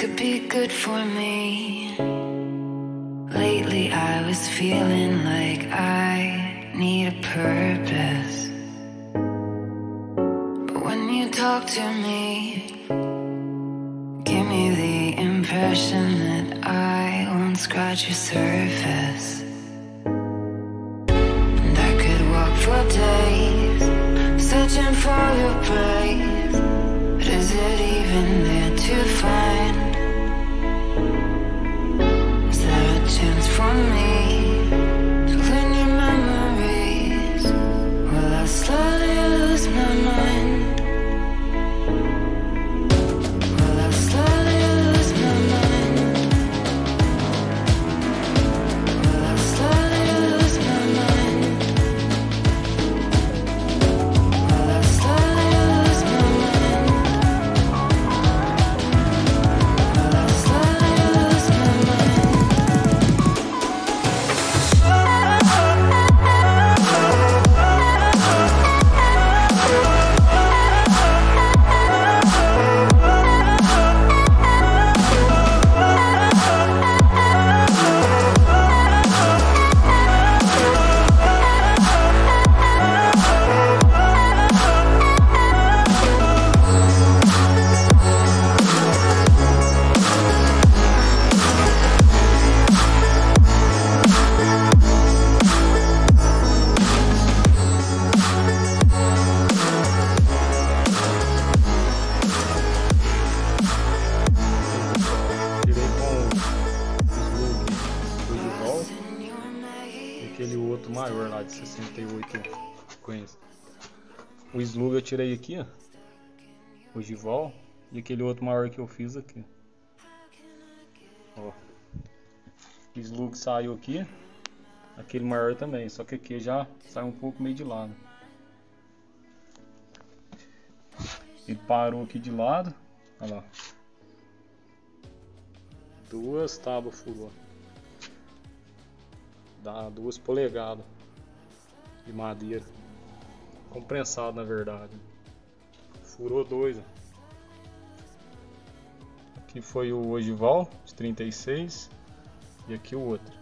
could be good for me. Lately, I was feeling like I need a purpose. But when you talk to me, give me the impression that I won't scratch your surface. And I could walk for days, searching for your praise. But is it even there to find? Outro maior lá de 68 coins. O slug eu tirei aqui, ó. O Givol e aquele outro maior que eu fiz aqui. Ó. O slug saiu aqui. Aquele maior também, só que aqui já sai um pouco meio de lado. Ele parou aqui de lado. Olha lá. Duas tábuas furou. Dá duas polegadas de madeira. Comprensado na verdade. Furou dois. ó. Aqui foi o ogival de 36 e aqui o outro.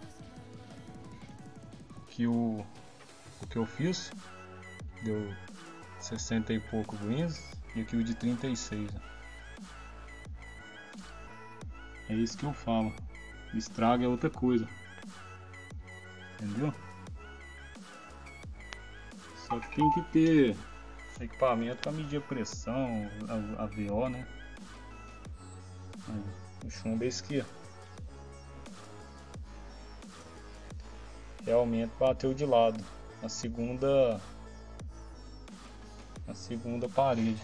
Aqui o, o que eu fiz deu 60 e pouco wins e aqui o de 36. ó. É isso que eu falo. Estraga é outra coisa. Entendeu? Só que tem que ter equipamento para medir a pressão, a, a VO, né? Aí, o chumbo é ó. Realmente bateu de lado. Na segunda. Na segunda parede.